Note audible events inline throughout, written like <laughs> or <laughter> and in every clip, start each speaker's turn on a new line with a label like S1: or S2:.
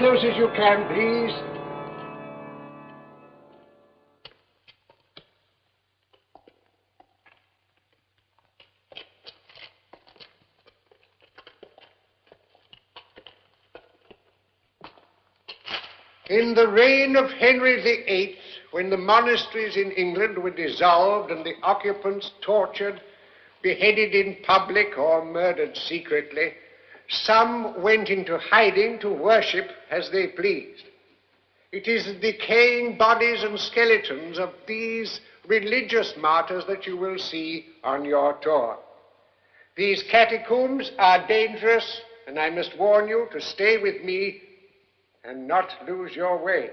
S1: close as you can, please. In the reign of Henry VIII, when the monasteries in England were dissolved and the occupants tortured, beheaded in public, or murdered secretly, some went into hiding to worship as they pleased. It is the decaying bodies and skeletons of these religious martyrs that you will see on your tour. These catacombs are dangerous, and I must warn you to stay with me and not lose your way.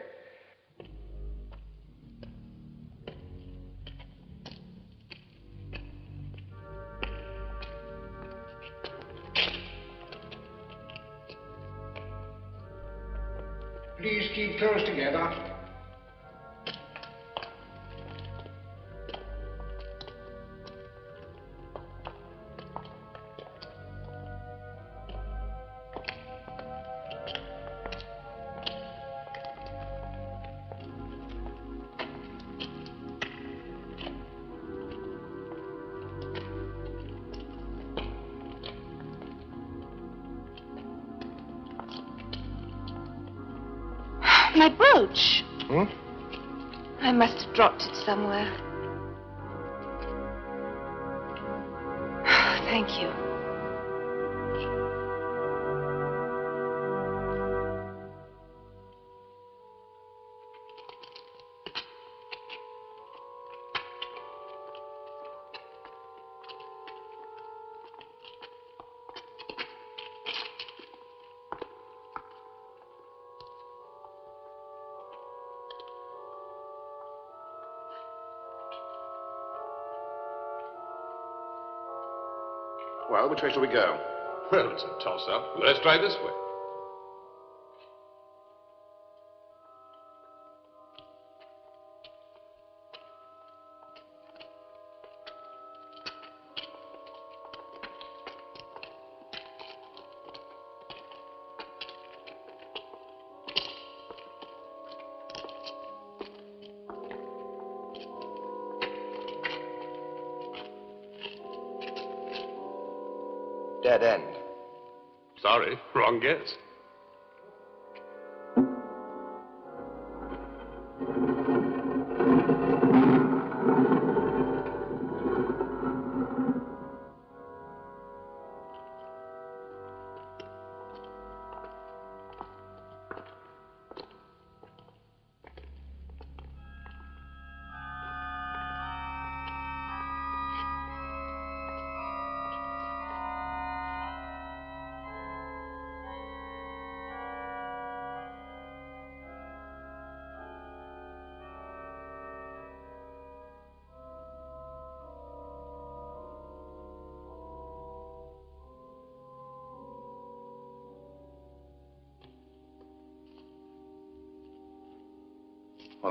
S1: Keep close together.
S2: Have
S3: Well, which way shall we go?
S4: Well, it's a toss-up. Let's try this way.
S3: Dead end.
S4: Sorry, wrong guess.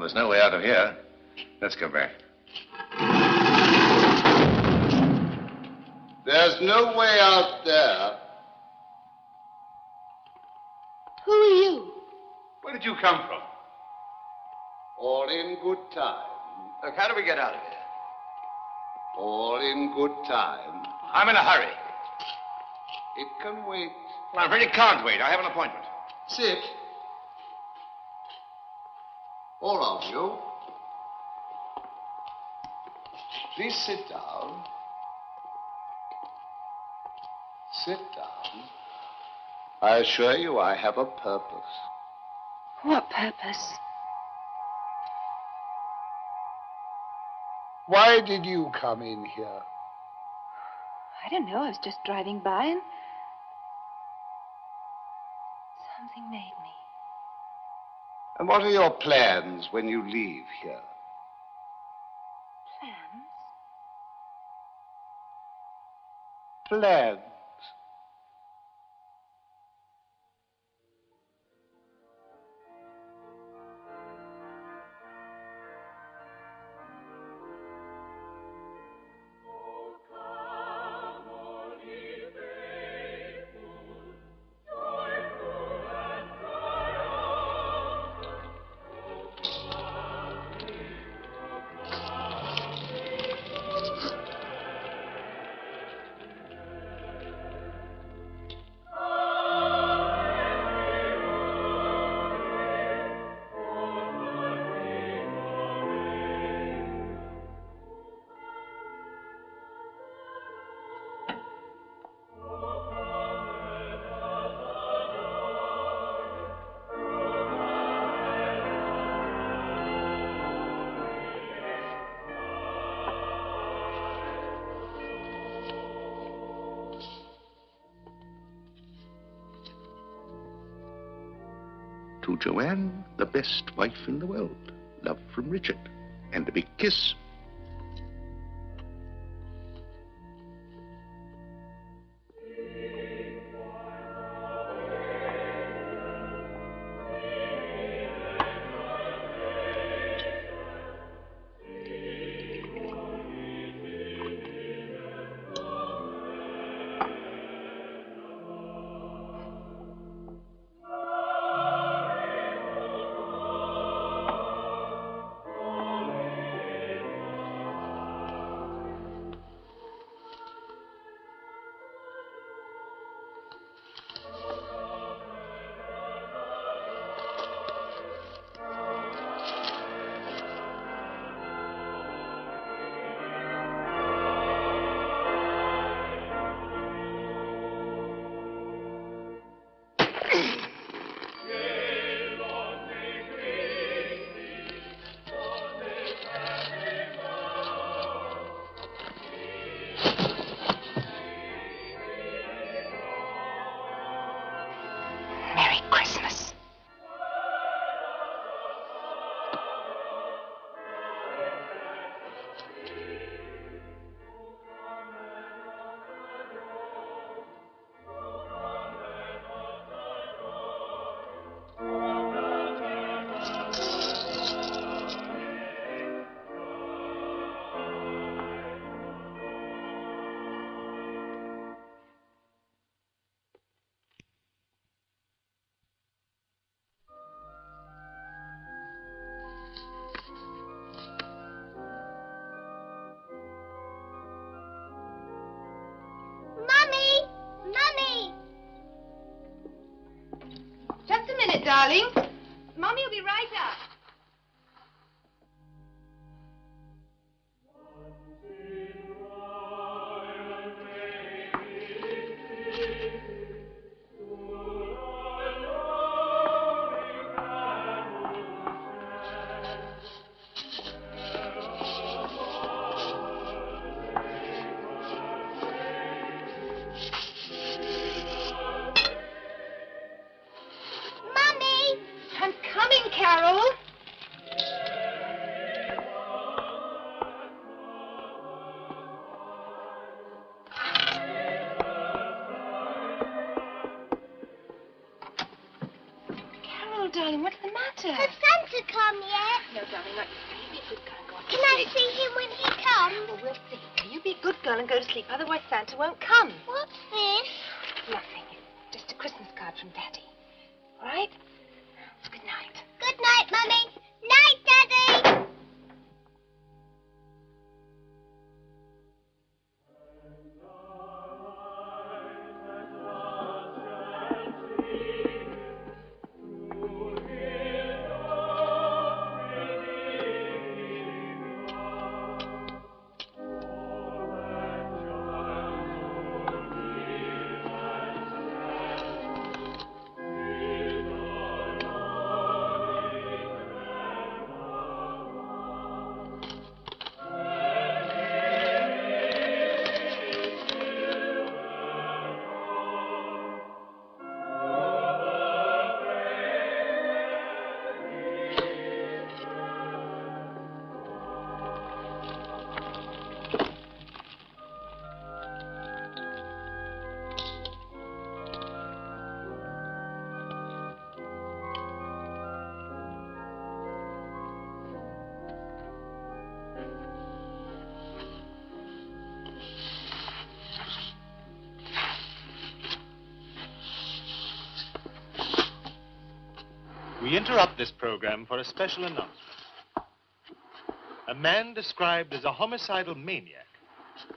S3: There's no way out of here. Let's go back.
S5: There's no way out there.
S2: Who are you?
S4: Where did you come from?
S5: All in good time.
S3: Look, how do we get out of here?
S5: All in good time.
S3: I'm in a hurry.
S5: It can wait.
S3: Well, I'm afraid it can't wait. I have an appointment.
S5: Sit. All of you. Please sit down. Sit down. I assure you I have a purpose.
S2: What purpose?
S5: Why did you come in here?
S2: I don't know. I was just driving by and something made me.
S5: And what are your plans when you leave here?
S2: Plans?
S5: Plans.
S6: To Joanne, the best wife in the world. Love from Richard. And a big kiss.
S7: Carol, darling, what's the matter?
S8: Has Santa come yet?
S7: No, darling, not yet. You be a good girl and go on
S8: Can I see him when he comes?
S7: Well, we'll see. Now, You be a good girl and go to sleep, otherwise Santa won't come.
S8: What's this?
S7: Nothing. Just a Christmas card from Daddy. All right?
S9: Interrupt this program for a special announcement. A man described as a homicidal maniac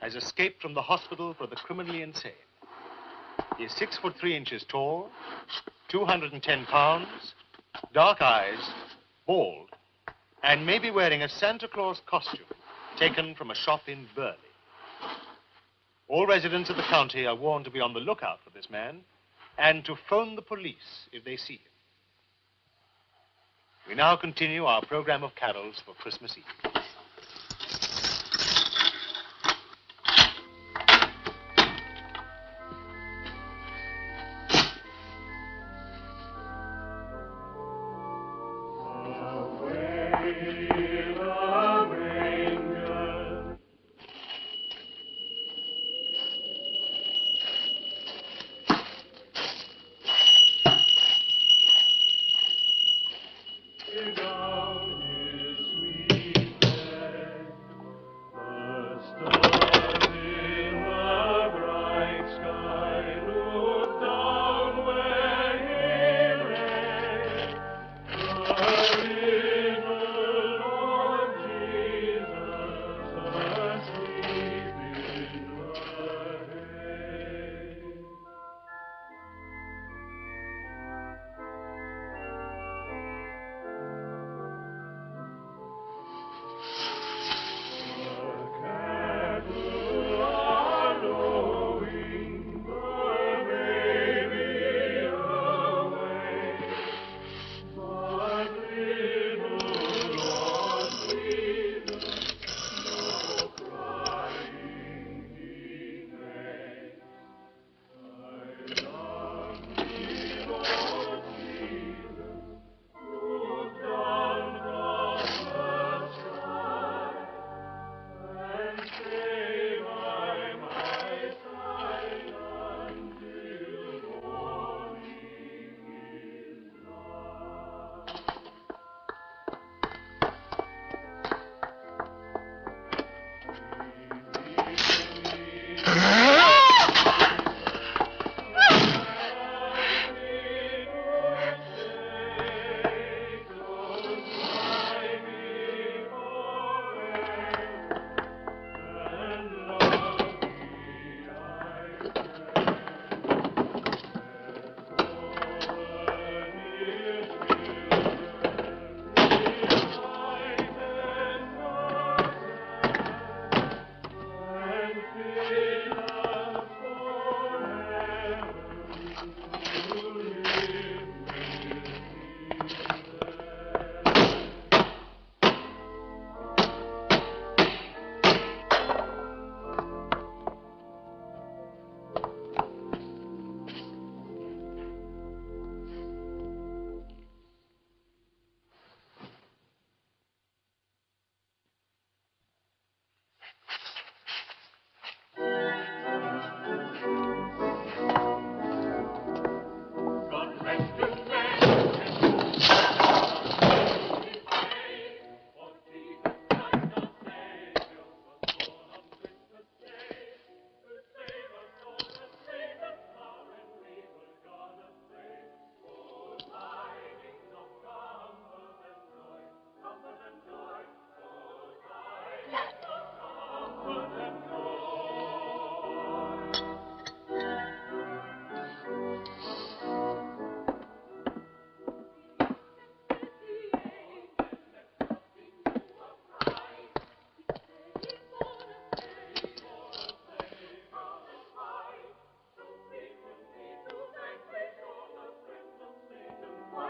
S9: has escaped from the hospital for the criminally insane. He is six foot three inches tall, 210 pounds, dark eyes, bald, and may be wearing a Santa Claus costume taken from a shop in Burley. All residents of the county are warned to be on the lookout for this man and to phone the police if they see him. We now continue our program of carols for Christmas Eve.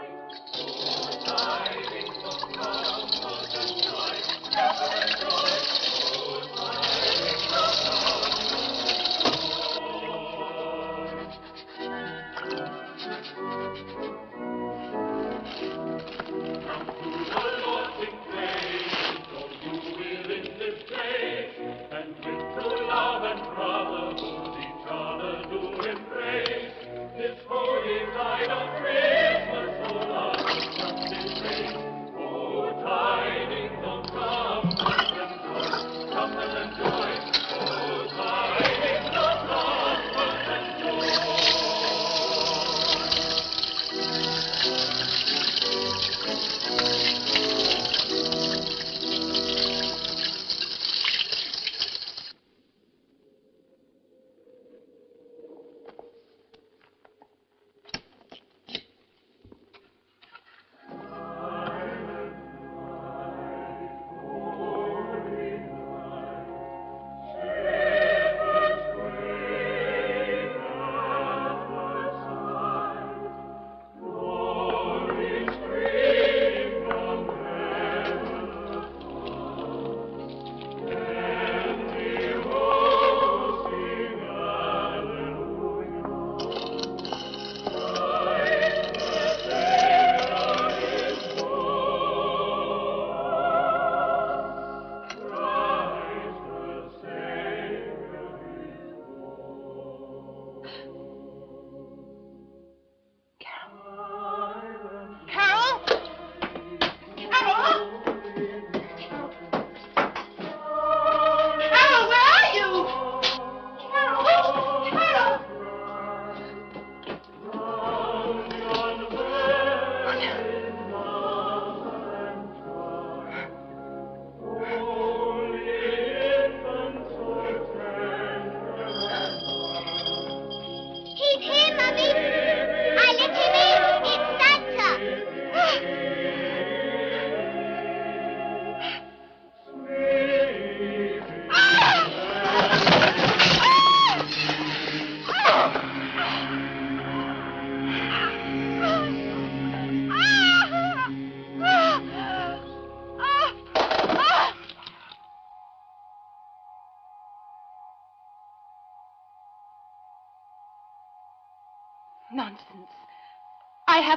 S7: Bye.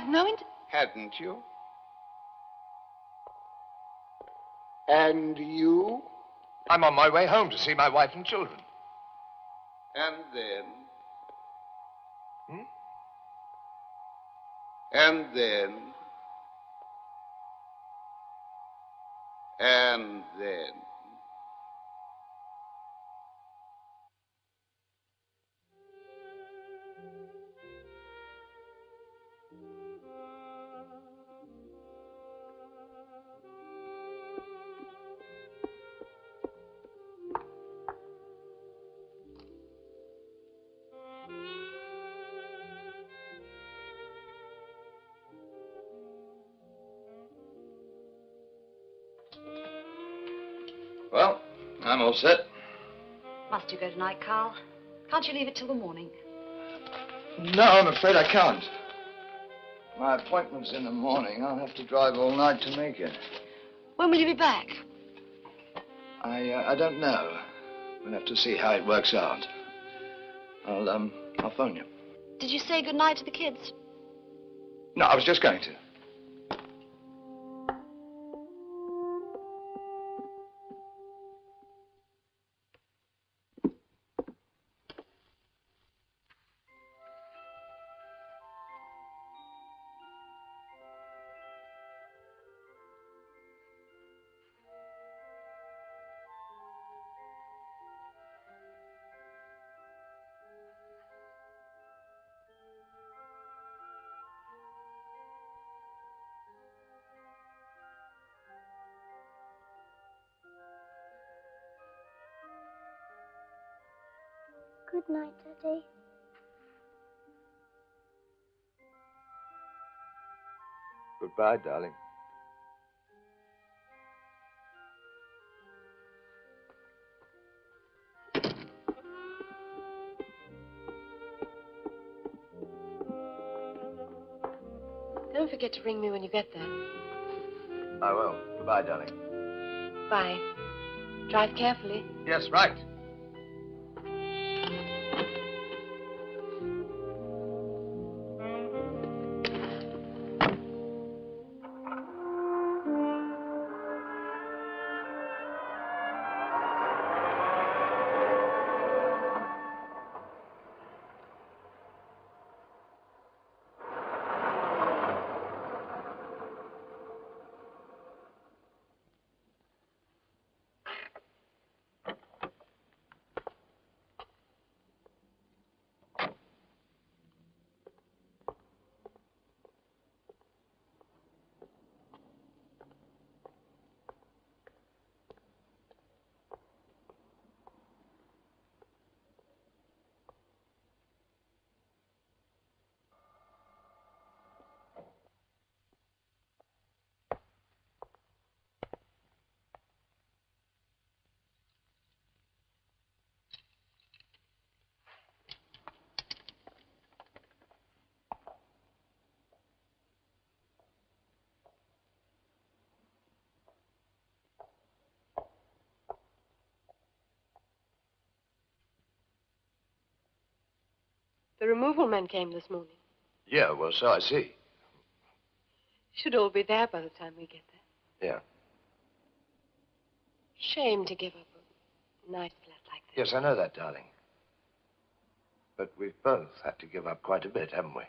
S7: Have no int-
S5: Hadn't you? And you?
S10: I'm on my way home to see my wife and children.
S5: And then?
S10: Hmm?
S5: And then? And then?
S10: All set.
S11: Must you go tonight, Carl? Can't you leave it till the morning?
S10: No, I'm afraid I can't. My appointment's in the morning. I'll have to drive all night to make it.
S11: When will you be back?
S10: I uh, I don't know. We'll have to see how it works out. I'll um I'll phone you.
S11: Did you say good night to the kids?
S10: No, I was just going to.
S8: Good night, Daddy.
S10: Goodbye, darling.
S7: Don't forget to ring me when you get there.
S10: I will. Goodbye, darling.
S7: Bye. Drive carefully.
S10: Yes, right.
S7: The removal men came this morning.
S10: Yeah, well, so I see.
S7: Should all be there by the time we get there.
S10: Yeah.
S7: Shame to give up a nice flat like that.
S10: Yes, I know that, darling. But we've both had to give up quite a bit, haven't we?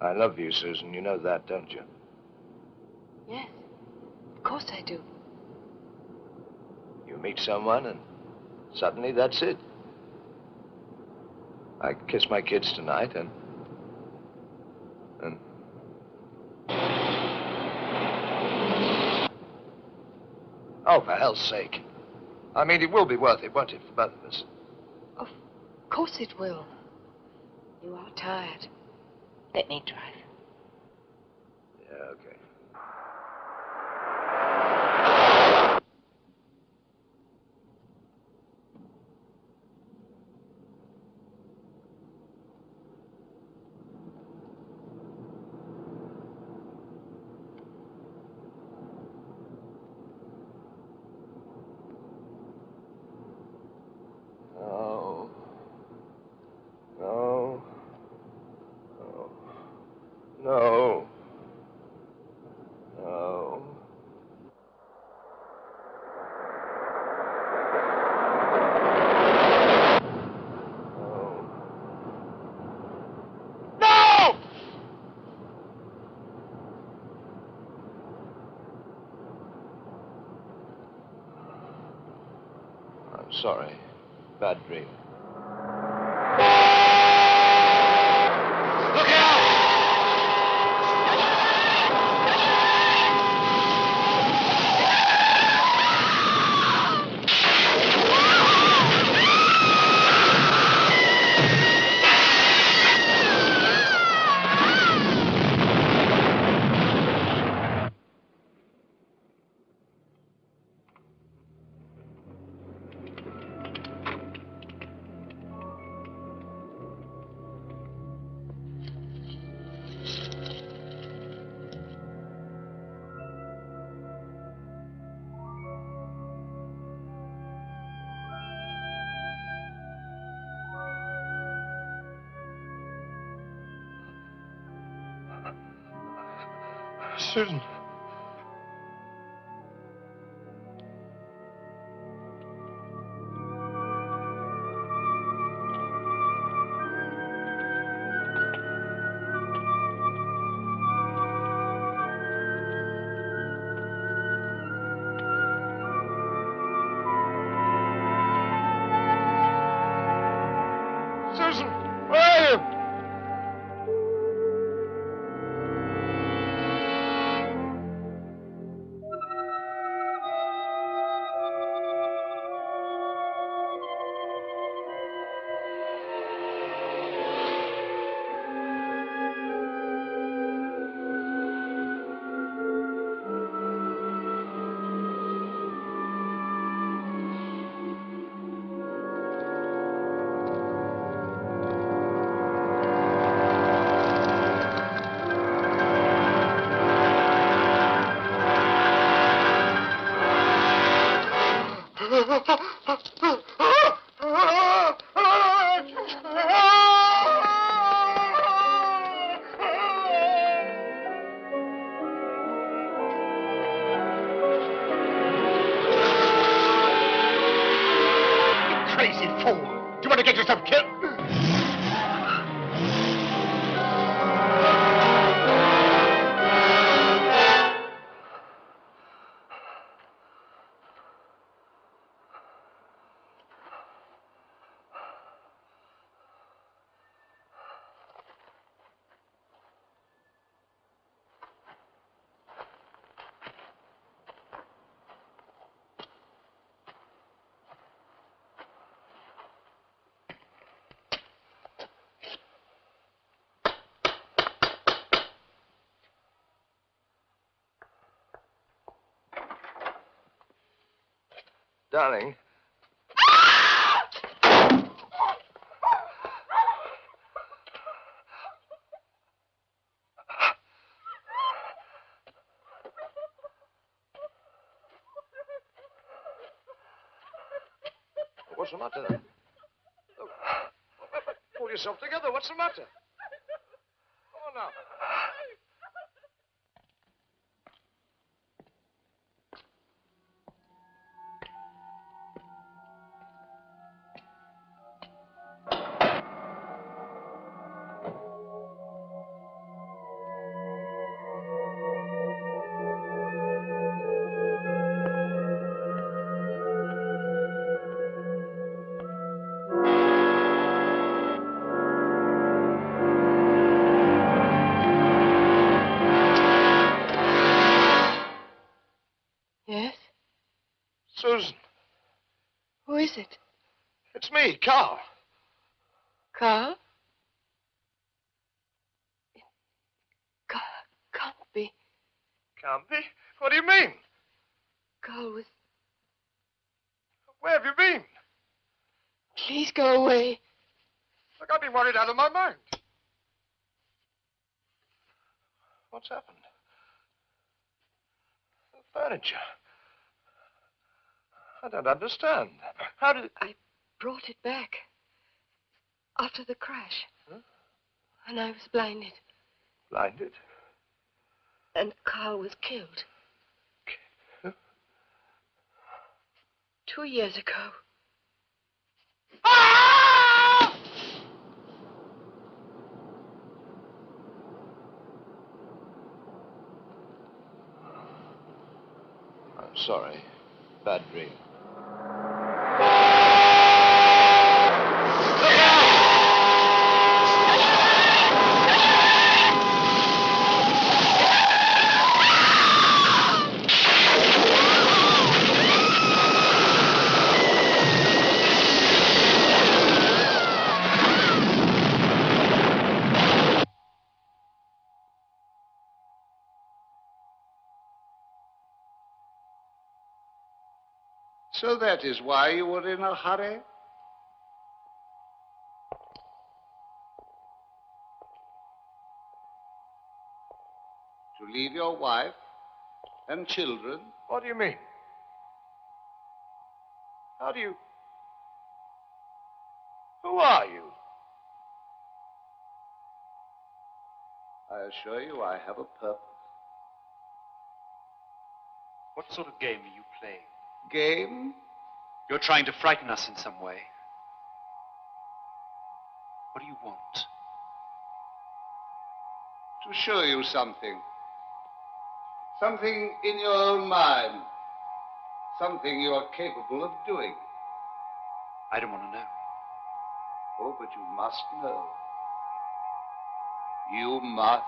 S10: I love you, Susan. You know that, don't you?
S7: Yes, course I do.
S10: You meet someone, and suddenly that's it. I kiss my kids tonight, and. and. Oh, for hell's sake. I mean, it will be worth it, won't it, for both of us?
S7: Of course it will. You are tired. Let me drive.
S10: Yeah, okay. Sorry. Bad dream. Susan. Darling. What's the matter? Look, pull yourself together. What's the matter? Come on now. Me, Carl.
S7: Carl? It ca- can't be.
S10: Can't be. What do you mean?
S7: Carl was.
S10: Where have you been?
S7: Please go away.
S10: Look, I've been worried out of my mind. What's happened? The furniture. I don't understand. How did...
S7: I brought it back. After the crash. And I was blinded.
S10: Blinded?
S7: And Carl was killed. Two years ago.
S10: I'm sorry. Bad dream.
S5: That is why you were in a hurry? To leave your wife and children?
S12: What do you mean? How do you. Who are you?
S5: I assure you I have a purpose.
S13: What sort of game are you playing?
S5: Game?
S13: You're trying to frighten us in some way. What do you want?
S5: To show you something. Something in your own mind. Something you are capable of doing.
S13: I don't want to know.
S5: Oh, but you must know. You must.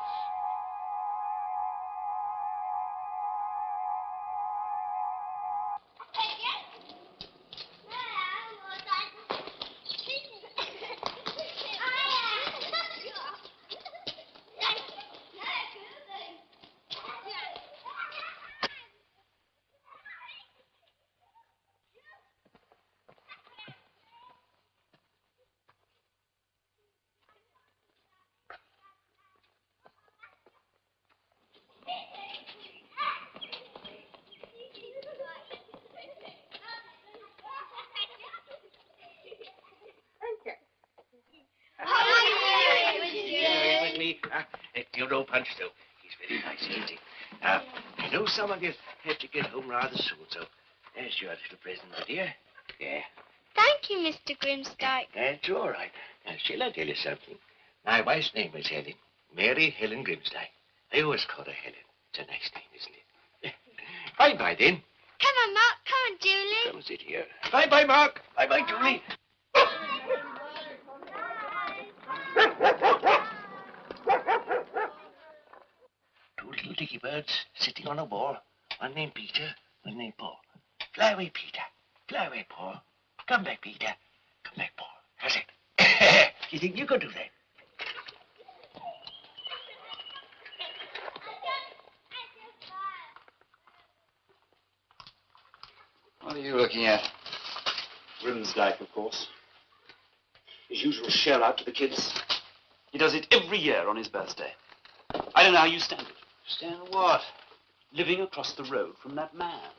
S14: Wife's name is Helen. Mary Helen Grimsdyke. I always call her Helen. It's a nice name, isn't it? <laughs> Bye-bye, then.
S8: Come on, Mark. Come on, Julie.
S14: Come sit here. Bye-bye, Mark. Bye-bye, Julie. Two little dicky birds sitting on a wall. One named Peter, one named Paul. Fly away, Peter. Fly away, Paul. Come back, Peter. Come back, Paul. That's it. you think you could do that?
S15: What are you looking at?
S13: Grimsdyke, of course. His usual shell out to the kids. He does it every year on his birthday. I don't know how you stand it.
S14: Stand what?
S13: Living across the road from that man.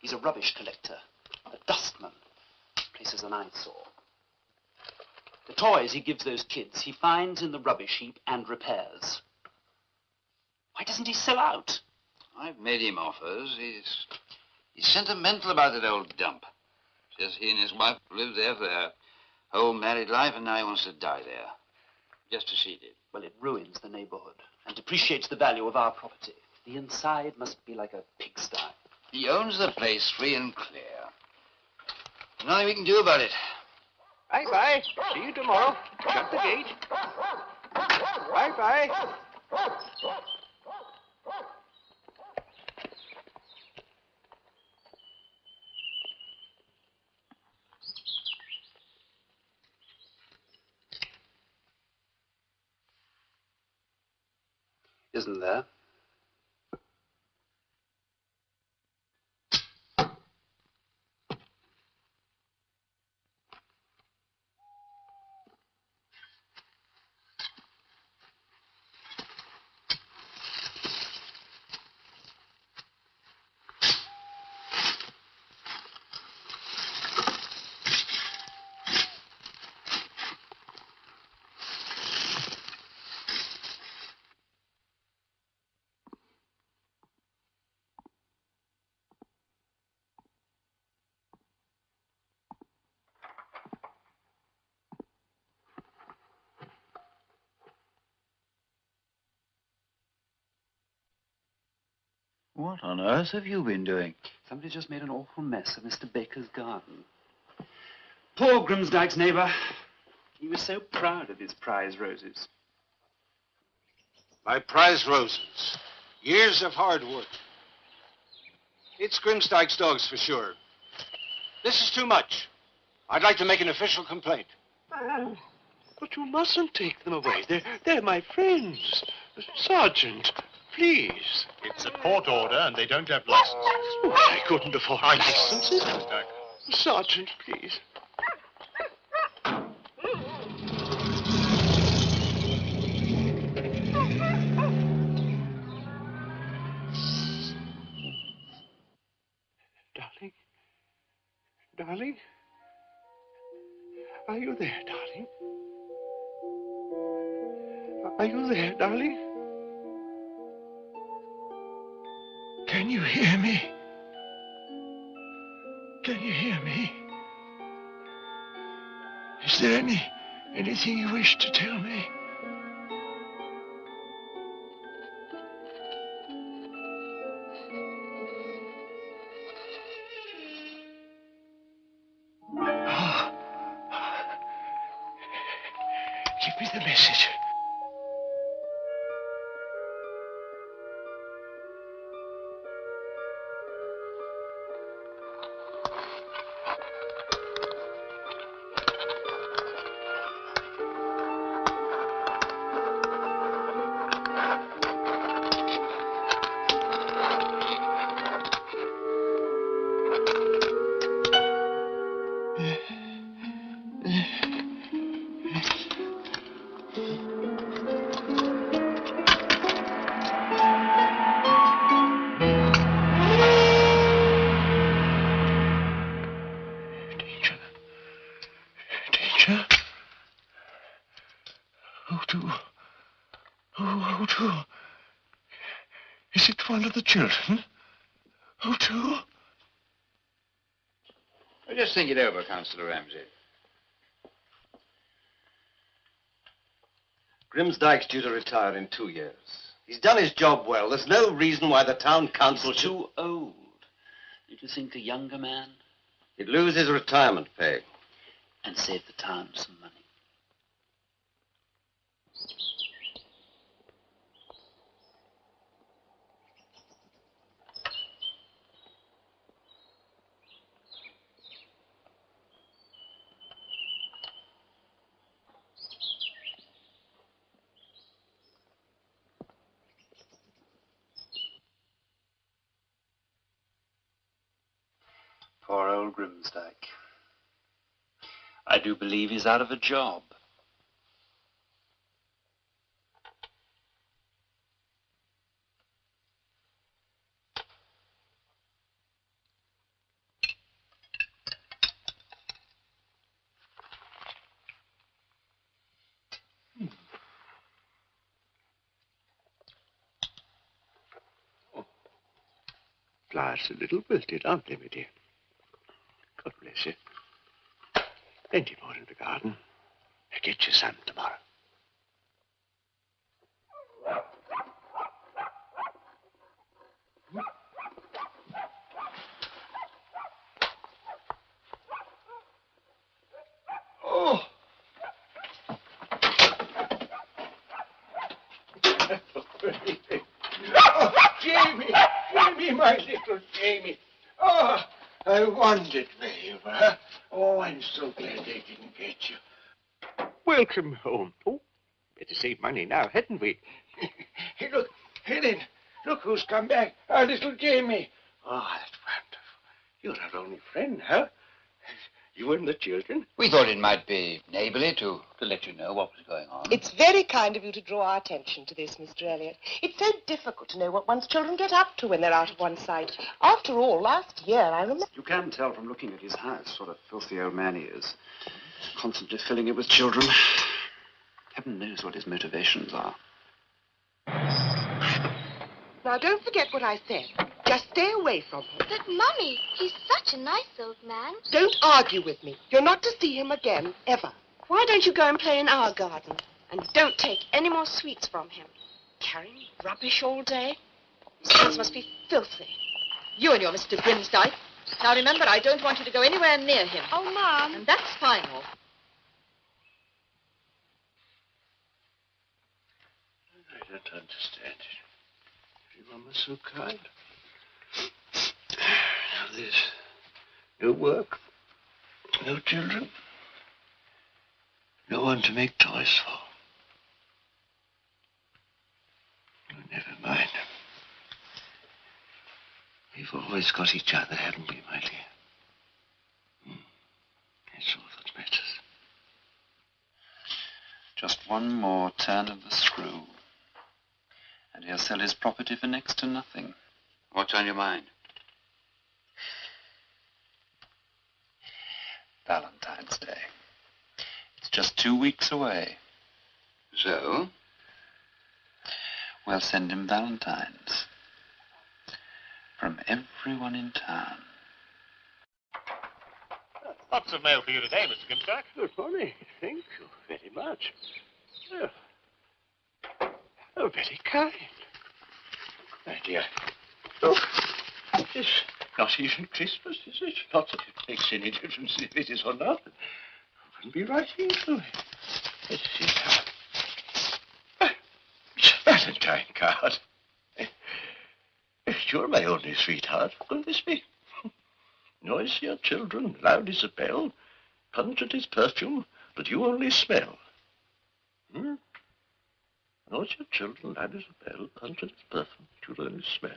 S13: He's a rubbish collector, a dustman. places an eyesore. The toys he gives those kids, he finds in the rubbish heap and repairs. Why doesn't he sell out?
S15: I've made him offers. He's he's sentimental about that old dump. Says he and his wife lived there for their whole married life, and now he wants to die there. Just as she did.
S13: Well, it ruins the neighborhood and depreciates the value of our property. The inside must be like a.
S15: He owns the place free and clear. Nothing we can do about it.
S12: Bye-bye. See you tomorrow. Shut the gate. Bye-bye.
S13: Isn't there?
S15: What on earth have you been doing?
S13: Somebody just made an awful mess of Mr. Baker's garden. Poor Grimsdyke's neighbor. He was so proud of his prize roses.
S12: My prize roses. Years of hard work. It's Grimsdyke's dogs for sure. This is too much. I'd like to make an official complaint.
S6: But you mustn't take them away. They're, they're my friends. Sergeant, Please.
S9: It's a court order and they don't have licenses.
S6: Oh, I couldn't afford
S9: Our
S6: licenses. Sergeant, please. Darling? Darling? Are you there, darling? Are you there, darling? Can you hear me? Can you hear me? Is there any anything you wish to tell me? Who to? Is it one of the children? Oh, who to?
S15: Well, just think it over, Councillor Ramsey.
S3: Grimsdyke's due to retire in two years. He's done his job well. There's no reason why the town council should...
S13: Too old. Don't you think a younger man?
S3: He'd lose his retirement pay.
S13: And save the town some money. Poor old Grimsdyke. I do believe he's out of a job.
S6: Flowers a little wilted, aren't they, my dear? God bless you. Plenty more in the garden. I'll get you some tomorrow. Oh! oh, Jamie! Jamie, my little Jamie! Oh, I wondered where you were. Oh, I'm so glad they didn't get you. Welcome home. Oh, better save money now, hadn't we? <laughs> hey, look, Helen, look who's come back. Our little Jamie. Oh, that's wonderful. You're our only friend, huh? You and the children?
S15: We thought it might be neighborly to, to let you know what was going on.
S7: It's very kind of you to draw our attention to this, Mr. Elliot. It's so difficult to know what one's children get up to when they're out of one's sight. After all, last year, I remember...
S13: You can tell from looking at his house what a filthy old man he is. Constantly filling it with children. Heaven knows what his motivations are.
S7: Now, don't forget what I said. Just stay away from him.
S8: But, Mummy, he's such a nice old man.
S7: Don't argue with me. You're not to see him again, ever.
S16: Why don't you go and play in our garden? And don't take any more sweets from him. Carrying rubbish all day? His hands must be filthy.
S14: You and your Mr. Grimsdyke. Now remember, I don't want you to go anywhere near him.
S8: Oh, Mom.
S14: And that's final.
S6: I don't understand it. Your was so kind. Now there's no work, no children, no one to make toys for. Oh, never mind.
S14: We've always got each other, haven't we, my dear? Hmm. That's all that matters.
S13: Just one more turn of the screw. And he'll sell his property for next to nothing.
S17: What's on your mind?
S13: Valentine's Day. It's just two weeks away.
S17: So?
S13: We'll send him Valentines. From everyone in town.
S9: Lots of mail for you today, Mr. Grimsdyke.
S14: Good morning. Thank you very much. Oh, oh very kind. My dear. Look, it's not even Christmas, is it? Not that it makes any difference if it is or not. I wouldn't be writing to it. Let's see now. Ah, It's a Valentine card. You're my only sweetheart, will this be? <laughs> Noisy are children, loud is a bell, pungent is perfume, but you only smell. Hmm? Noisy are children, loud is a bell, pungent is perfume, but you only smell.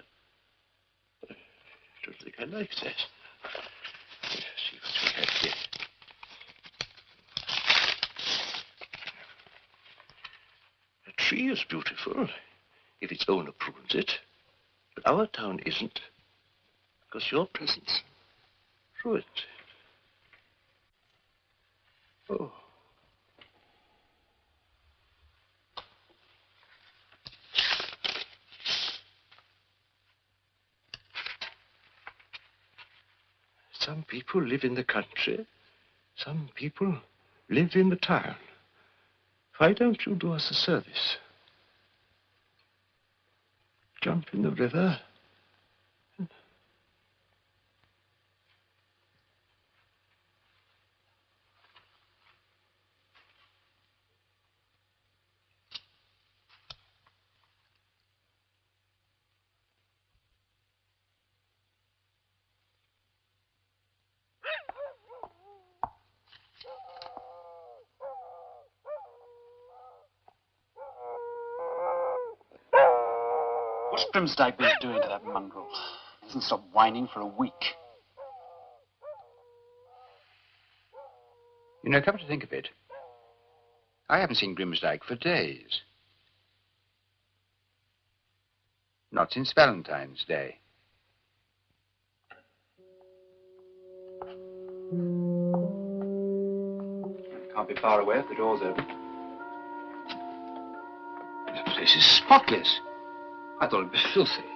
S14: I don't think I like that. Let's see what we have here. A tree is beautiful if its owner prunes it, but our town isn't because your presence ruined it. Oh. Some people live in the country. Some people live in the town. Why don't you do us a service? Jump in the river.
S13: What's Grimsdyke been doing to that mongrel? He hasn't stopped whining for a week.
S15: You know, come to think of it, I haven't seen Grimsdyke for days. Not since Valentine's Day.
S13: Can't be far away if the door's open.
S15: This place is spotless. I thought it'd be filthy.
S18: But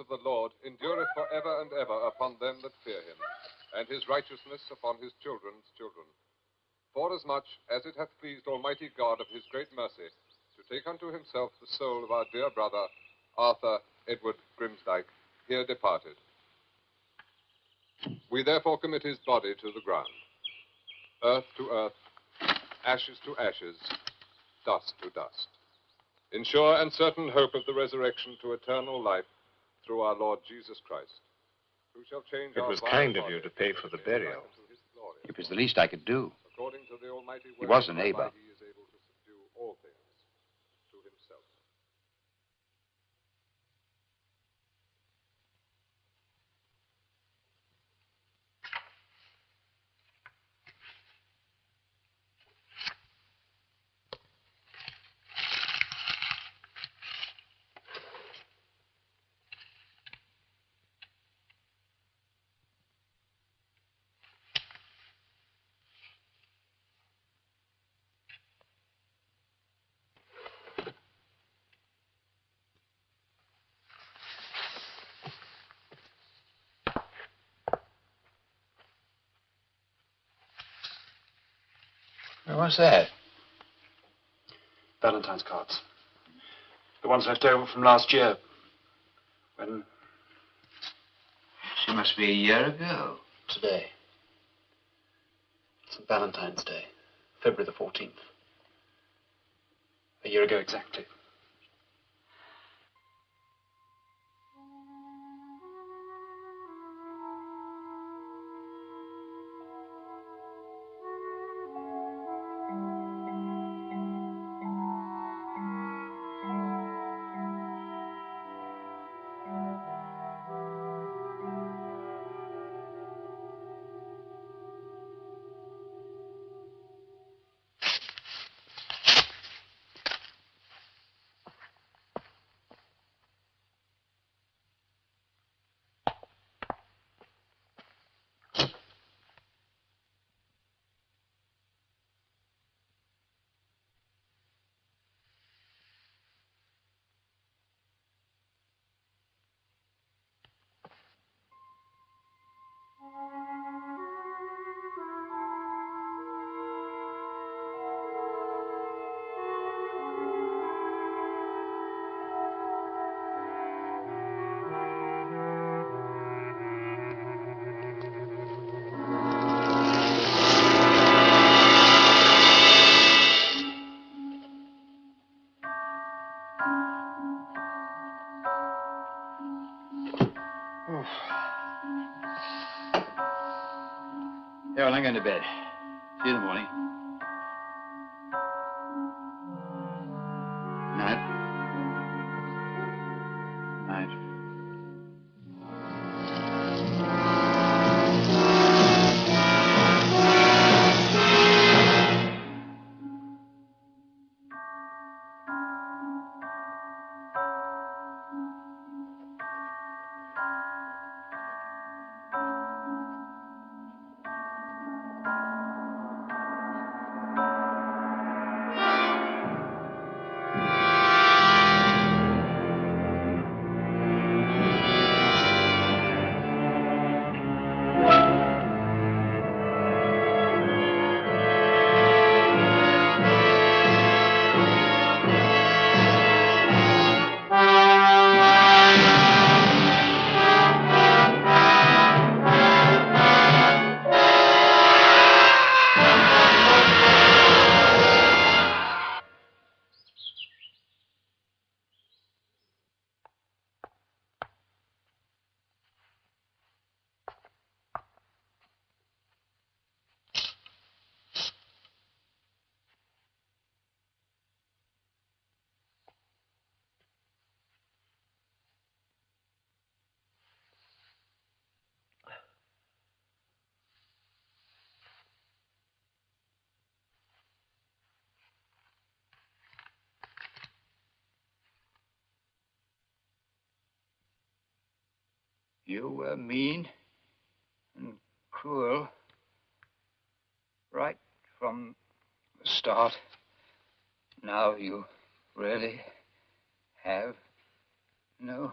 S18: of the Lord endureth for ever and ever upon them that fear him, and his righteousness upon his children's children. Forasmuch as it hath pleased Almighty God of his great mercy to take unto himself the soul of our dear brother, Arthur Edward Grimsdyke, here departed. We therefore commit his body to the ground. Earth to earth, ashes to ashes, dust to dust in sure and certain hope of the resurrection to eternal life through our Lord Jesus Christ, who shall change
S10: It was
S18: vile
S10: kind of you to pay for the burial.
S18: to his glory.
S15: It was the least I could do.
S18: According to the almighty
S15: He was a
S18: of
S15: What's that?
S13: Valentine's cards. The ones left over from last year. When
S15: She must be a year ago.
S13: today. St. Valentine's Day, February the 14th. A year ago exactly.
S15: I'm going to bed. See you in the morning. You were mean and cruel right from the start. Now you really have no.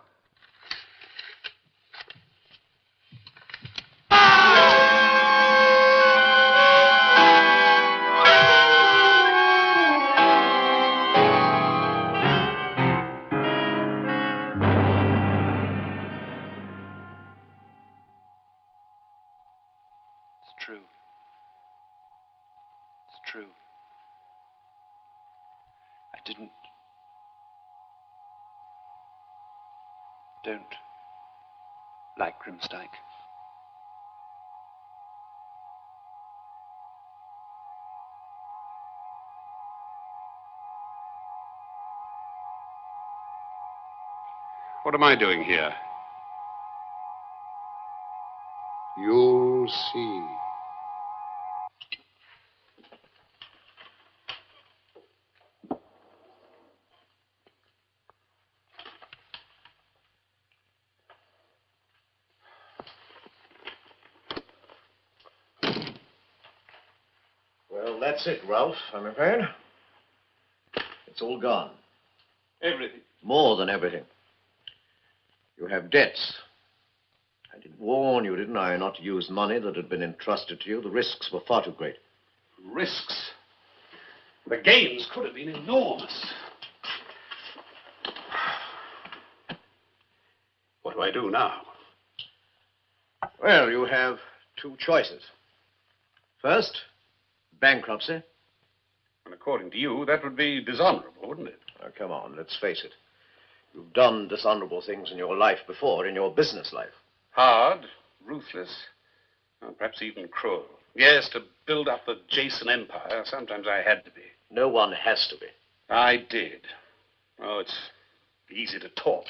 S4: What am I doing here?
S5: You'll see.
S3: Well, that's it, Ralph, I'm afraid. It's all gone.
S4: Everything.
S3: More than everything. You have debts. I did warn you, didn't I, not to use money that had been entrusted to you. The risks were far too great.
S4: Risks? The gains could have been enormous. What do I do now?
S3: Well, you have two choices. First, bankruptcy.
S4: And according to you, that would be dishonorable, wouldn't it?
S3: Now, come on, let's face it. You've done dishonorable things in your life before, in your business life.
S4: Hard, ruthless, and perhaps even cruel. Yes, to build up the Jason empire, sometimes I had to be.
S3: No one has to be.
S4: I did. Oh, it's easy to talk,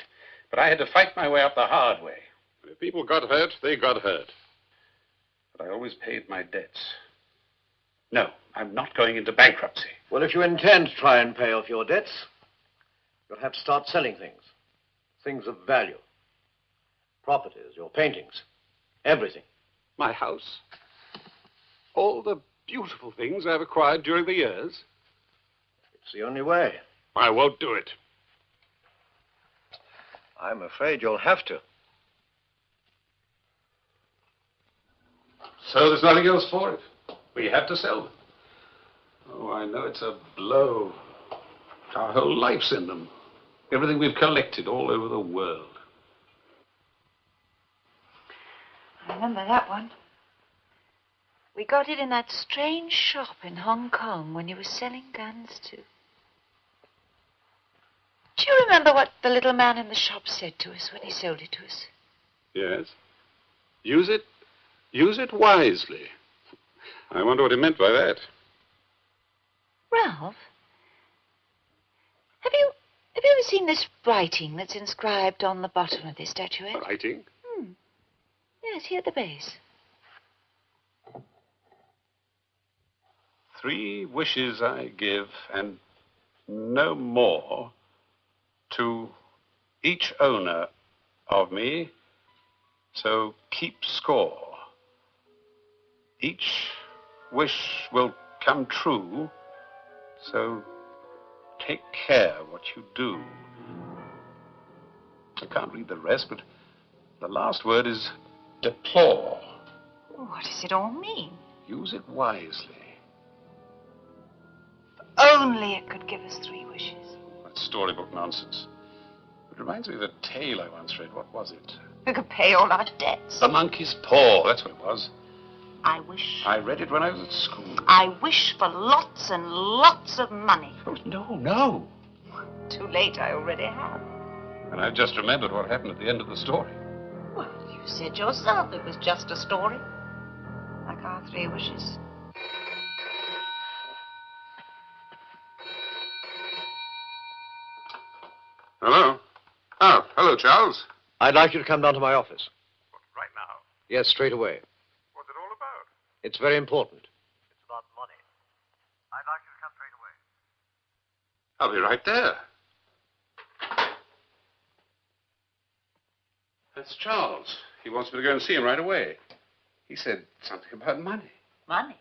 S4: but I had to fight my way up the hard way.
S19: If people got hurt, they got hurt.
S4: But I always paid my debts. No, I'm not going into bankruptcy.
S3: Well, if you intend to try and pay off your debts, you'll have to start selling things. Things of value. Properties, your paintings, everything.
S19: My house. All the beautiful things I've acquired during the years.
S3: It's the only way.
S19: I won't do it.
S3: I'm afraid you'll have to.
S4: So there's nothing else for it. We have to sell them. Oh, I know it's a blow. Our whole life's in them. Everything we've collected all over the world.
S2: I remember that one. We got it in that strange shop in Hong Kong when you were selling guns too. Do you remember what the little man in the shop said to us when he sold it to us?
S19: Yes. Use it. Use it wisely. I wonder what he meant by that.
S2: Ralph, have you have you ever seen this writing that's inscribed on the bottom of this statuette?
S19: Writing?
S2: Hmm. Yes, here at the base.
S4: Three wishes I give, and no more, to each owner of me, so keep score. Each wish will come true, so take care what you do. I can't read the rest, but the last word is deplore.
S2: What does it all mean?
S4: Use it wisely.
S2: Only it could give us three wishes.
S4: That's storybook nonsense. It reminds me of a tale I once read. What was it?
S2: We could pay all our debts.
S4: The monkey's paw. That's what it was.
S2: I wish.
S4: I read it when I was at school.
S2: I wish for lots and lots of money.
S4: Oh, no, no.
S2: Too late, I already have.
S4: And I've just remembered what happened at the end of the story.
S2: Well, you said yourself it was just a story. Like our three wishes.
S19: Hello? Oh, hello, Charles.
S3: I'd like you to come down to my office.
S19: Right now.
S3: Yes, straight away.
S19: What's it all about?
S3: It's very important.
S19: It's about money. I'd like you to come straight away. I'll be right there. That's Charles. He wants me to go and see him right away. He said something about money.
S2: Money?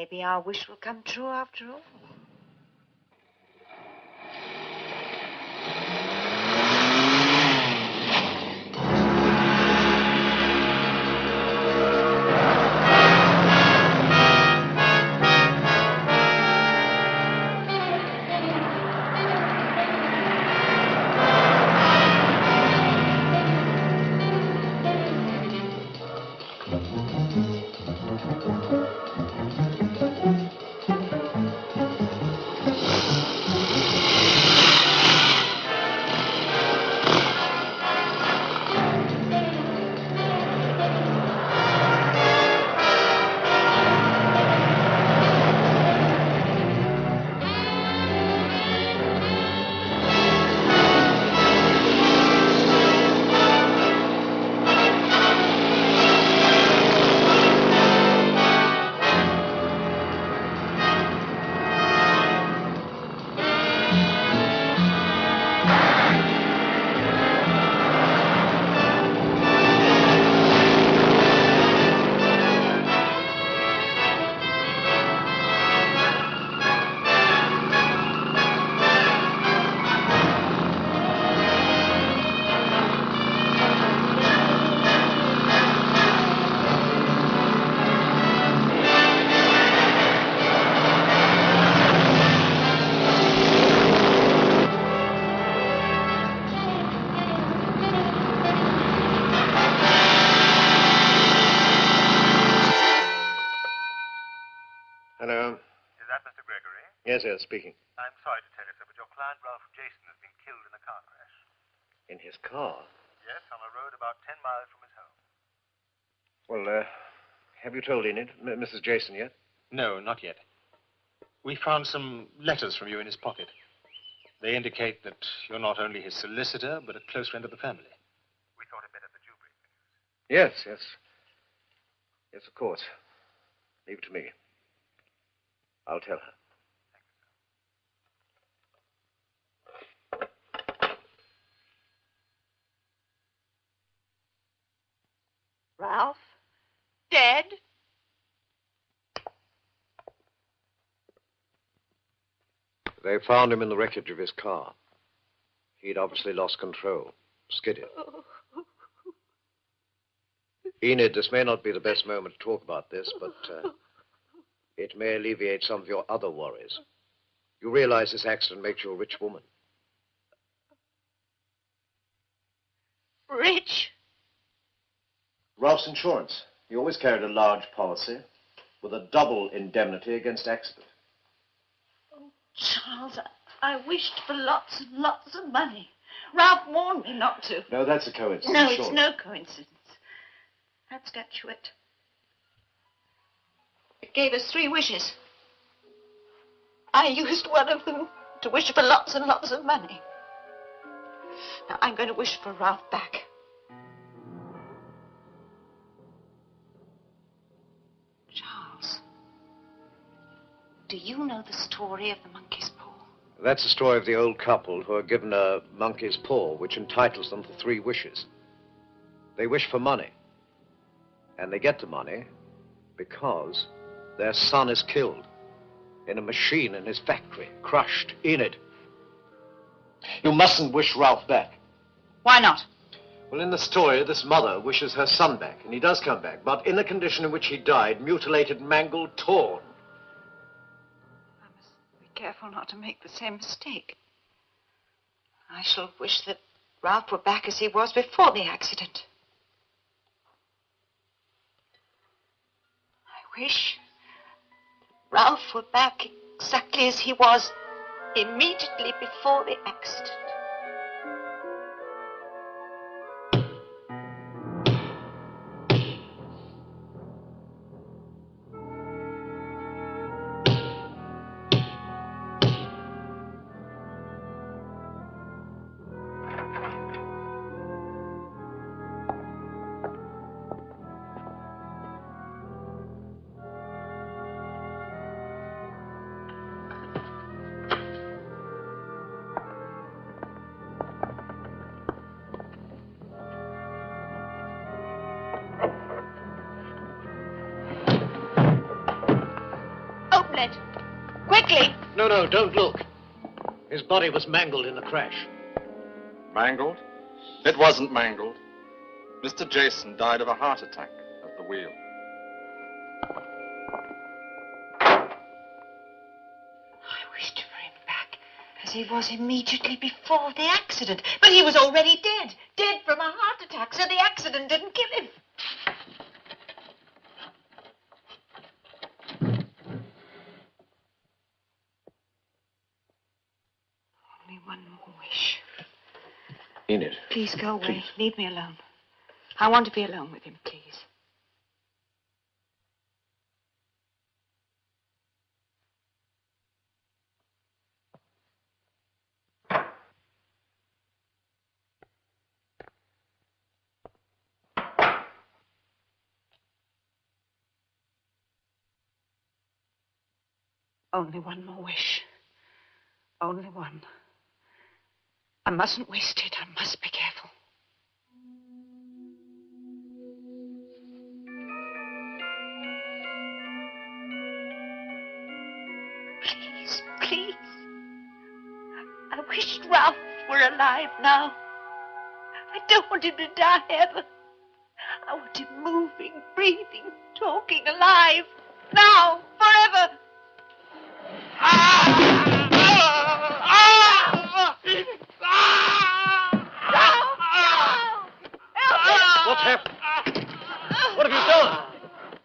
S2: Maybe our wish will come true after all.
S3: Yes, yes, speaking.
S9: I'm sorry to tell you, sir, but your client, Ralph Jason, has been killed in a car crash.
S3: In his car?
S9: Yes, on a road about ten miles from his home.
S3: Well, uh, have you told Enid, M- Mrs. Jason, yet?
S20: No, not yet. We found some letters from you in his pocket. They indicate that you're not only his solicitor, but a close friend of the family.
S9: We thought it better that you bring.
S3: Yes, yes. Yes, of course. Leave it to me. I'll tell her.
S2: Ralph? Dead?
S3: They found him in the wreckage of his car. He'd obviously lost control, skidded. <laughs> Enid, this may not be the best moment to talk about this, but uh, it may alleviate some of your other worries. You realize this accident makes you a rich woman.
S2: Rich?
S3: Ralph's insurance. He always carried a large policy with a double indemnity against accident.
S2: Oh, Charles, I, I wished for lots and lots of money. Ralph warned me not to.
S3: No, that's a coincidence.
S2: No, it's no coincidence. That statuette. It gave us three wishes. I used one of them to wish for lots and lots of money. Now I'm going to wish for Ralph back. Do you know the story of the monkey's paw?
S3: That's the story of the old couple who are given a monkey's paw, which entitles them to three wishes. They wish for money, and they get the money because their son is killed in a machine in his factory, crushed in it. You mustn't wish Ralph back.
S2: Why not?
S3: Well, in the story, this mother wishes her son back, and he does come back, but in the condition in which he died, mutilated, mangled, torn.
S2: Careful not to make the same mistake. I shall wish that Ralph were back as he was before the accident. I wish Ralph were back exactly as he was immediately before the accident.
S3: Don't look. His body was mangled in the crash.
S12: Mangled? It wasn't mangled. Mr. Jason died of a heart attack at the wheel.
S2: I wished for him back as he was immediately before the accident. But he was already dead. Dead from a heart attack, so the accident didn't kill him. Only one more wish.
S3: Enid.
S2: Please go away. Leave me alone. I want to be alone with him, please. Only one more wish. Only one. I mustn't waste it. I must be careful. Alive now. I don't want him to die ever. I want him moving, breathing, talking, alive. Now, forever.
S3: What's happened? What have you done?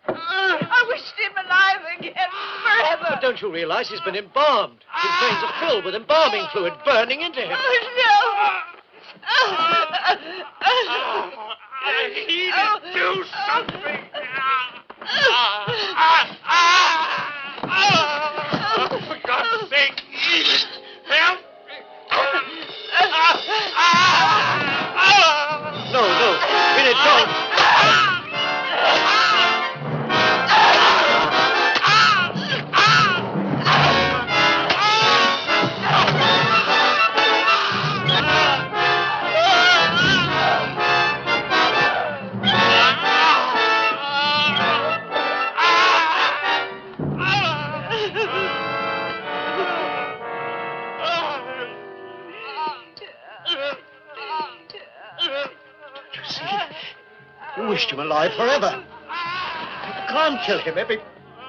S2: I wished him alive again, forever.
S3: But don't you
S21: realize he's been embalmed. His veins are filled with embalming fluid burning into him.
S2: Oh no! <laughs>
S22: Oh, I need to do something.
S21: Alive forever. You can't kill him. Every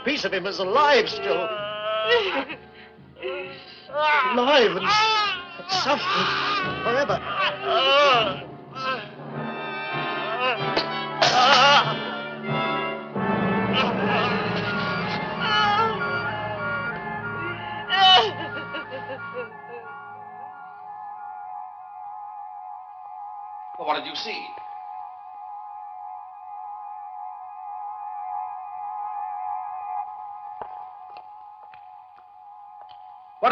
S21: piece of him is alive still. <laughs> Alive and, and suffering forever.
S23: Ah.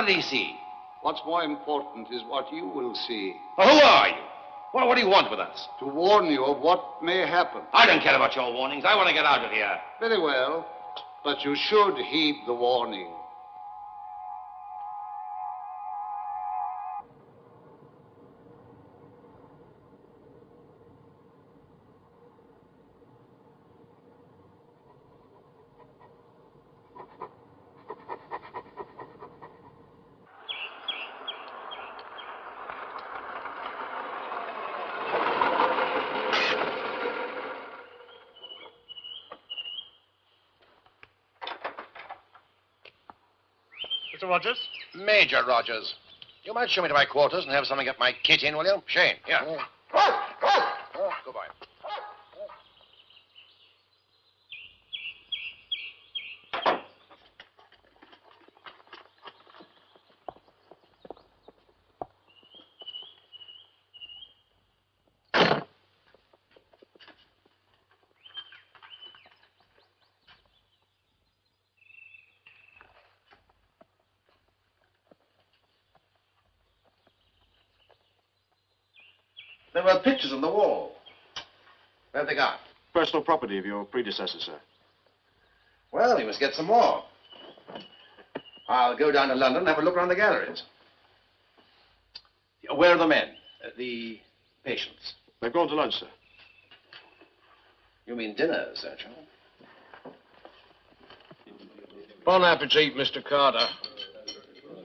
S23: What did he see?
S5: What's more important is what you will see.
S23: Well, who are you? What, what do you want with us?
S5: To warn you of what may happen.
S23: I don't care about your warnings. I want to get out of here.
S5: Very well. But you should heed the warning.
S9: Mr. Rogers?
S3: Major Rogers. You might show me to my quarters and have something get my kit in, will you? Shane, here. Oh, good boy.
S23: There were pictures on the wall. Where've they gone?
S24: Personal property of your predecessor, sir.
S23: Well, we must get some more. I'll go down to London and have a look around the galleries. Where are the men? Uh, the patients?
S24: They've gone to lunch, sir.
S23: You mean dinner, Sergeant?
S1: Bon appetit, Mr. Carter.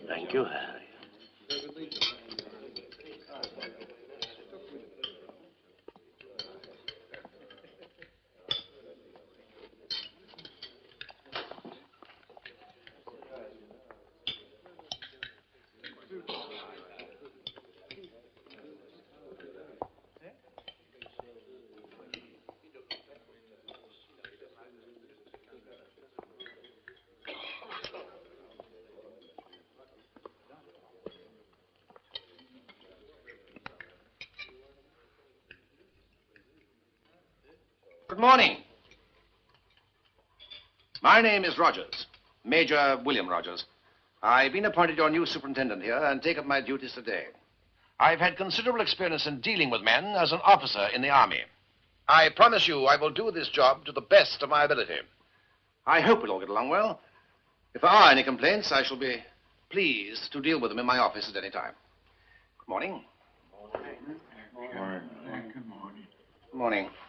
S24: Thank you, Harry.
S3: Good morning. My name is Rogers, Major William Rogers. I've been appointed your new superintendent here and take up my duties today. I've had considerable experience in dealing with men as an officer in the Army. I promise you I will do this job to the best of my ability. I hope we'll all get along well. If there are any complaints, I shall be pleased to deal with them in my office at any time. Good morning. Good morning. Shane.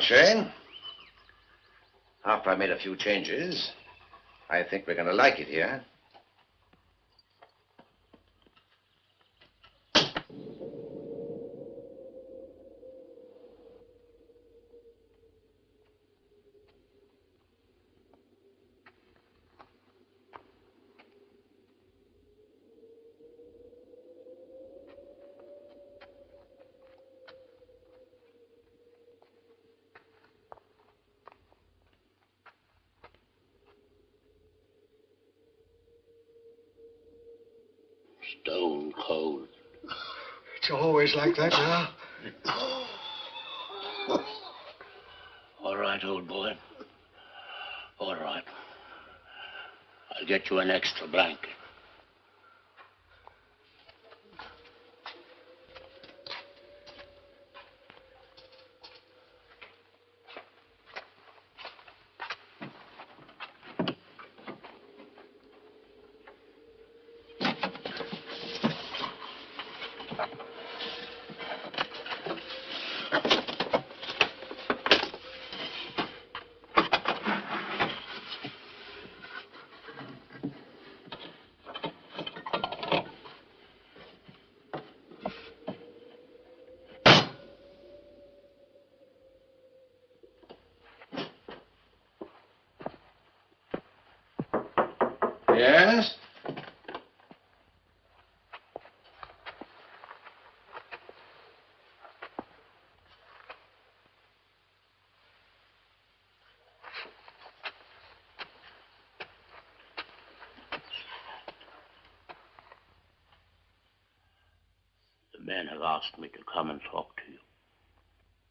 S3: Shane, after I made a few changes, I think we're going to like it here.
S22: Cold.
S1: It's always like that now. <sighs>
S22: All right, old boy. All right. I'll get you an extra blanket.
S3: Yes?
S22: The men have asked me to come and talk to you.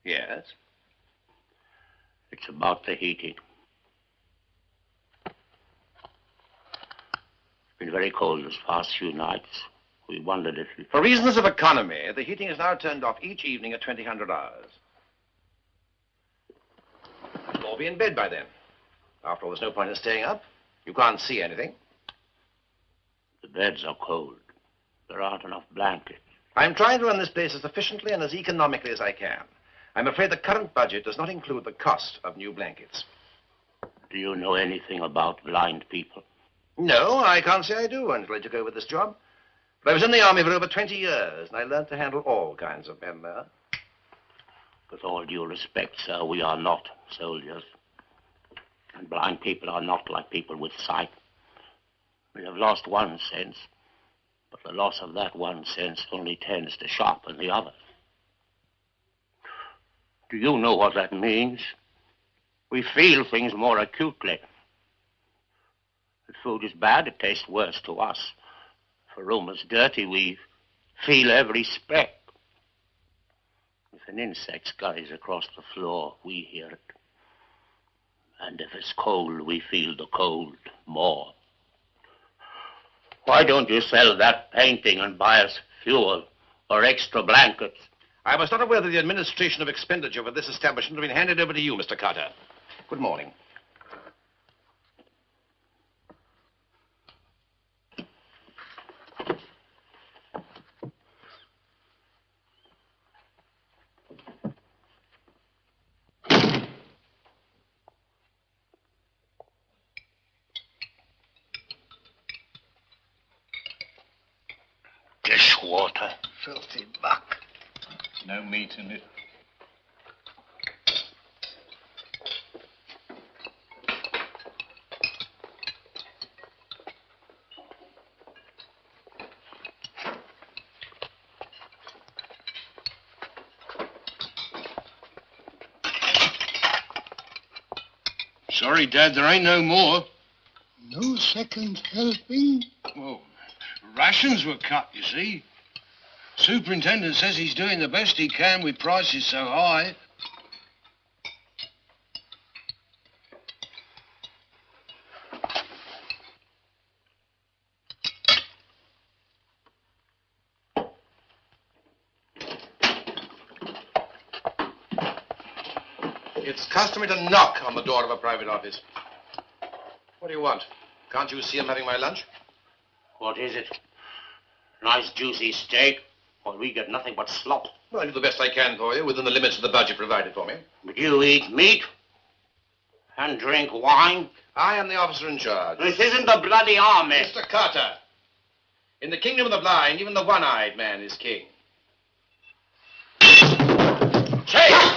S3: Yes?
S22: It's about the heating. It's been very cold this past few nights. We wondered if.
S3: For reasons of economy, the heating is now turned off each evening at 2000 hours. You'll all be in bed by then. After all, there's no point in staying up. You can't see anything.
S22: The beds are cold. There aren't enough blankets.
S3: I'm trying to run this place as efficiently and as economically as I can. I'm afraid the current budget does not include the cost of new blankets.
S22: Do you know anything about blind people?
S3: No, I can't say I do until I took over this job. But I was in the army for over 20 years, and I learned to handle all kinds of men there.
S22: With all due respect, sir, we are not soldiers. And blind people are not like people with sight. We have lost one sense, but the loss of that one sense only tends to sharpen the other. Do you know what that means? We feel things more acutely. If food is bad, it tastes worse to us. If a room is dirty, we feel every speck. If an insect scurries across the floor, we hear it. And if it's cold, we feel the cold more. Why don't you sell that painting and buy us fuel or extra blankets?
S3: I was not aware that the administration of expenditure for this establishment had been handed over to you, Mr. Carter. Good morning.
S6: No meat in it.
S12: Sorry, Dad, there ain't no more.
S6: No second helping?
S12: Well, rations were cut, you see. The superintendent says he's doing the best he can with prices so high.
S3: It's customary to knock on the door of a private office. What do you want? Can't you see I'm having my lunch?
S22: What is it? Nice juicy steak? Well, we get nothing but slop.
S3: Well, I do the best I can for you within the limits of the budget provided for me.
S22: But you eat meat and drink wine?
S3: I am the officer in charge.
S22: This isn't the bloody army.
S3: Mr. Carter, in the kingdom of the blind, even the one-eyed man is king. Chase!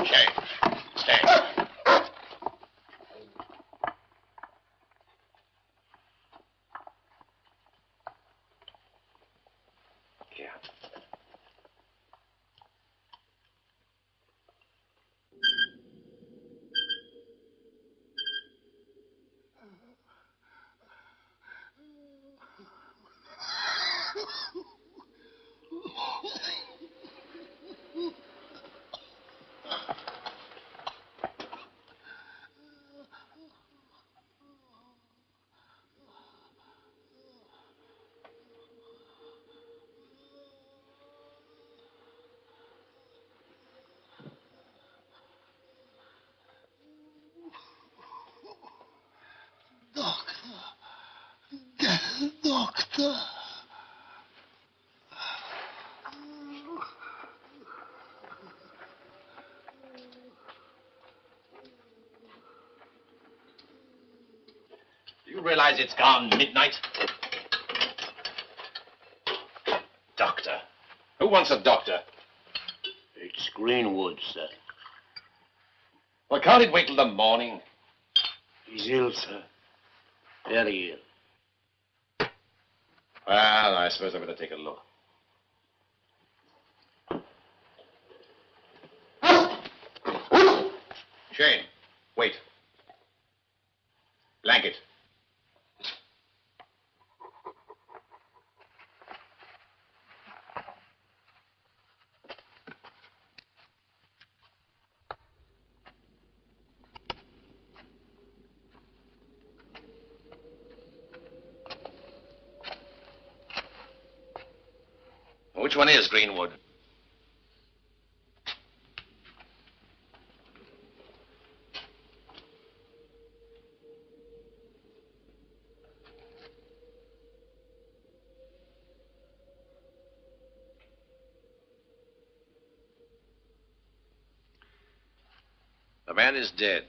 S3: Okay, stay. Yeah. Do <sighs> you realize it's gone midnight? Doctor. Who wants a doctor?
S22: It's Greenwood, sir.
S3: Well, can't it wait till the morning?
S22: He's ill, sir. Very ill.
S3: I suppose I better take a look. Shane, wait. Blanket. Which one is Greenwood? The man is dead.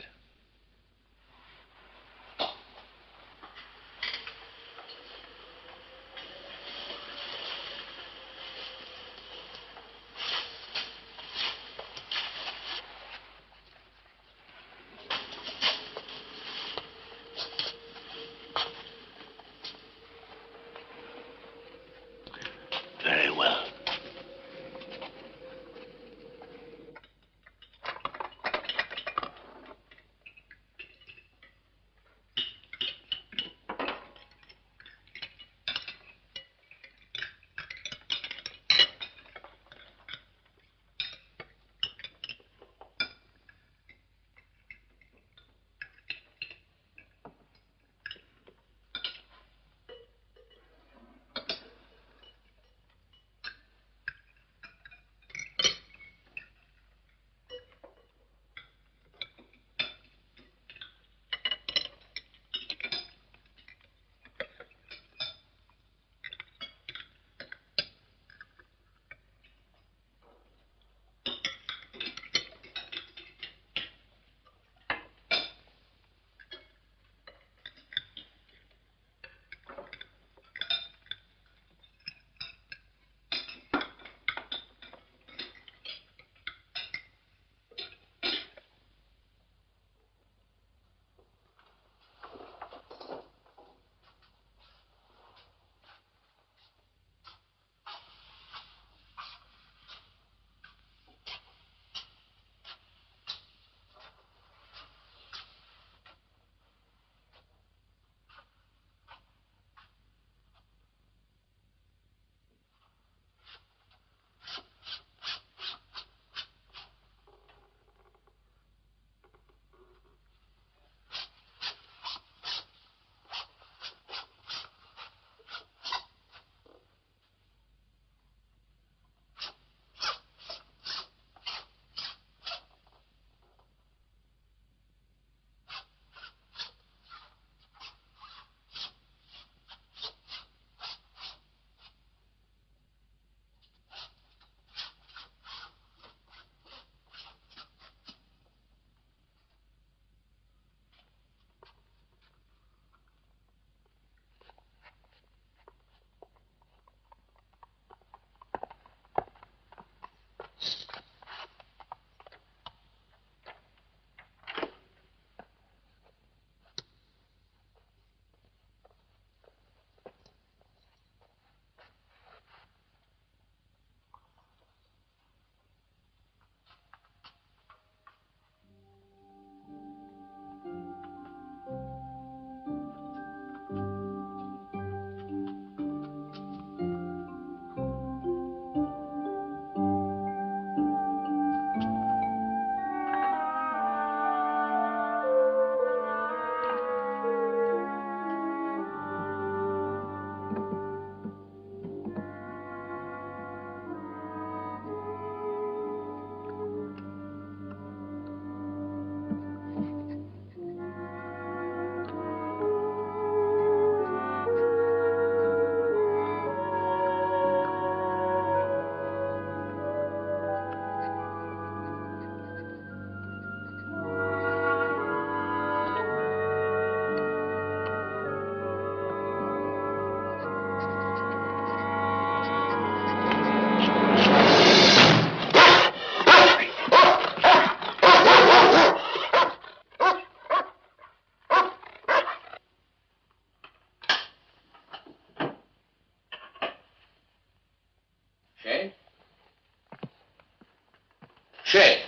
S22: Shane?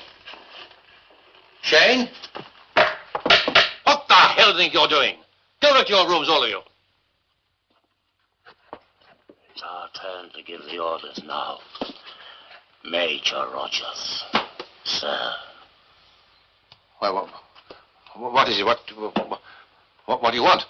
S3: Shane? What the hell do you think you're doing? Go back to your rooms, all of you.
S22: It's our turn to give the orders now. Major Rogers. Sir.
S3: Well, what, what is it? What, what, what, what do you want?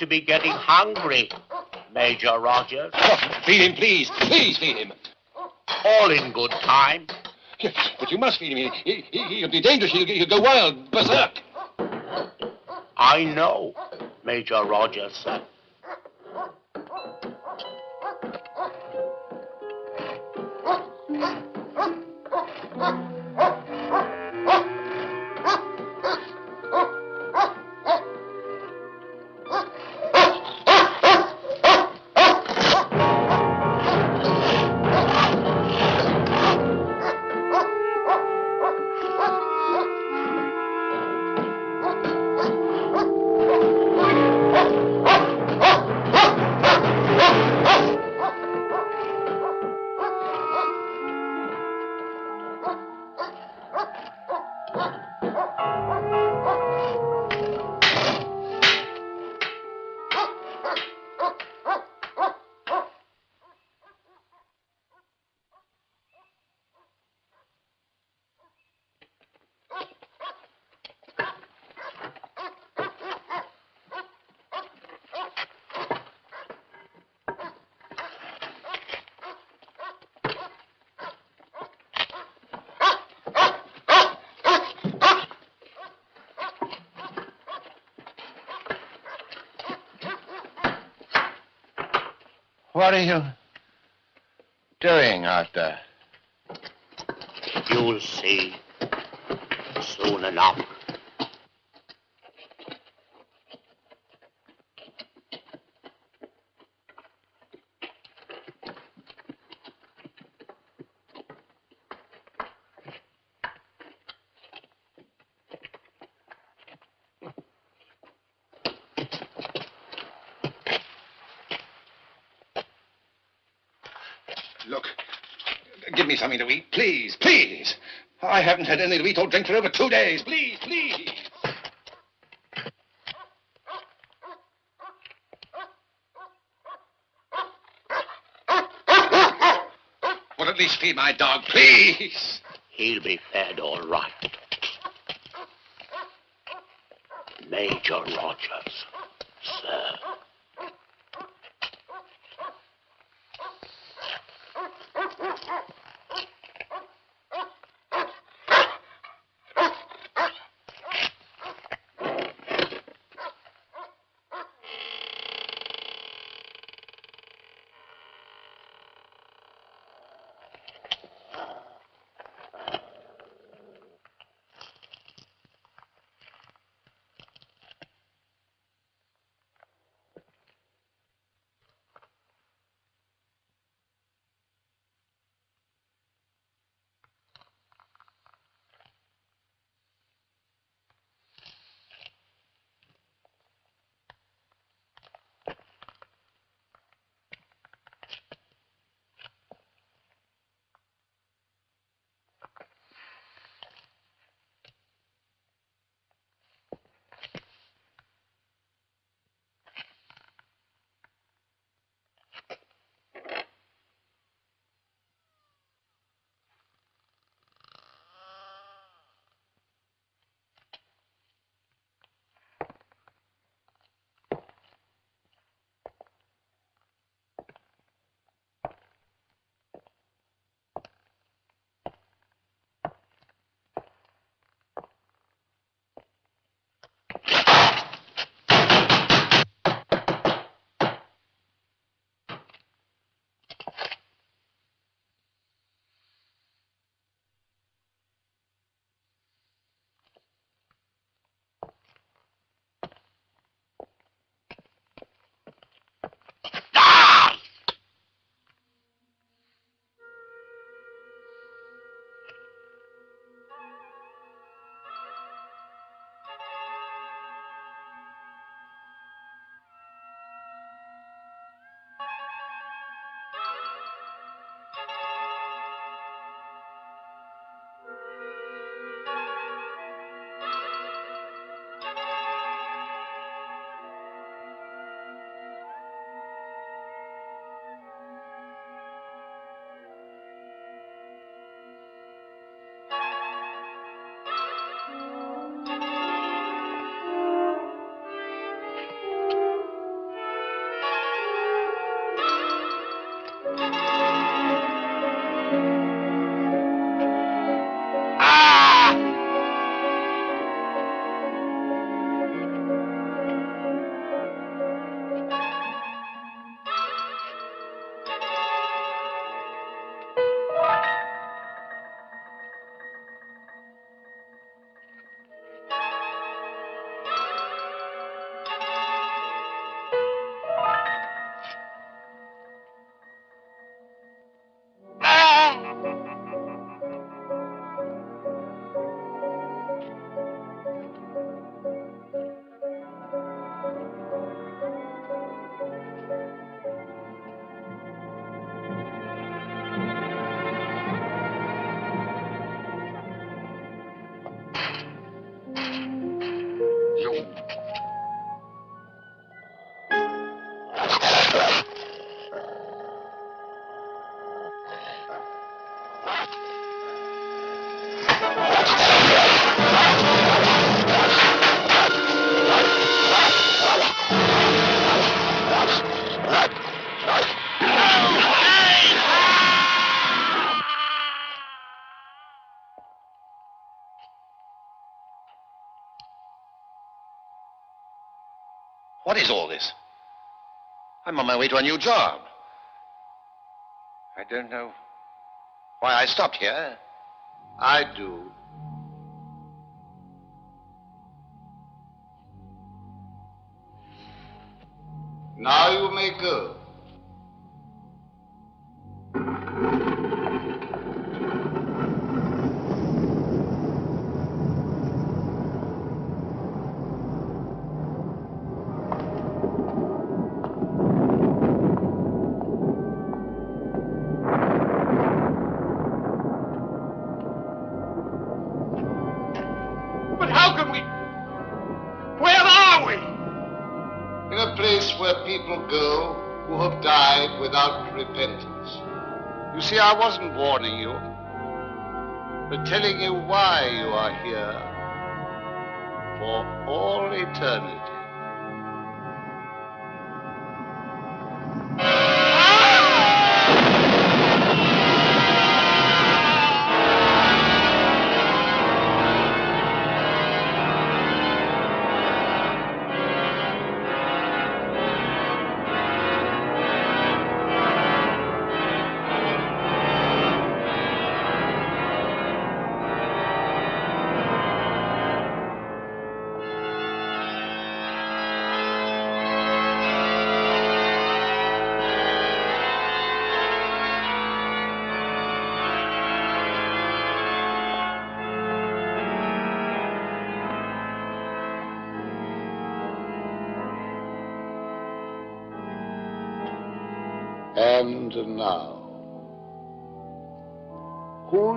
S22: To be getting hungry, Major Rogers.
S12: Oh, feed him, please. Please feed him.
S22: All in good time.
S12: Yes, But you must feed him. He, he, he'll be dangerous. He'll, he'll go wild, berserk.
S22: I know, Major Rogers,
S3: What are you doing out there?
S22: You'll see soon enough.
S3: Look, give me something to eat, please, please. I haven't had anything to eat or drink for over two days. Please, please. Well, at least feed my dog, please.
S22: He'll be fed all right. Major Rogers,
S3: I'm on my way to a new job. I don't know why I stopped here.
S5: I do. Telling you why you are here for all eternity.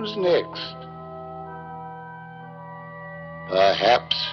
S5: Who's next? Perhaps?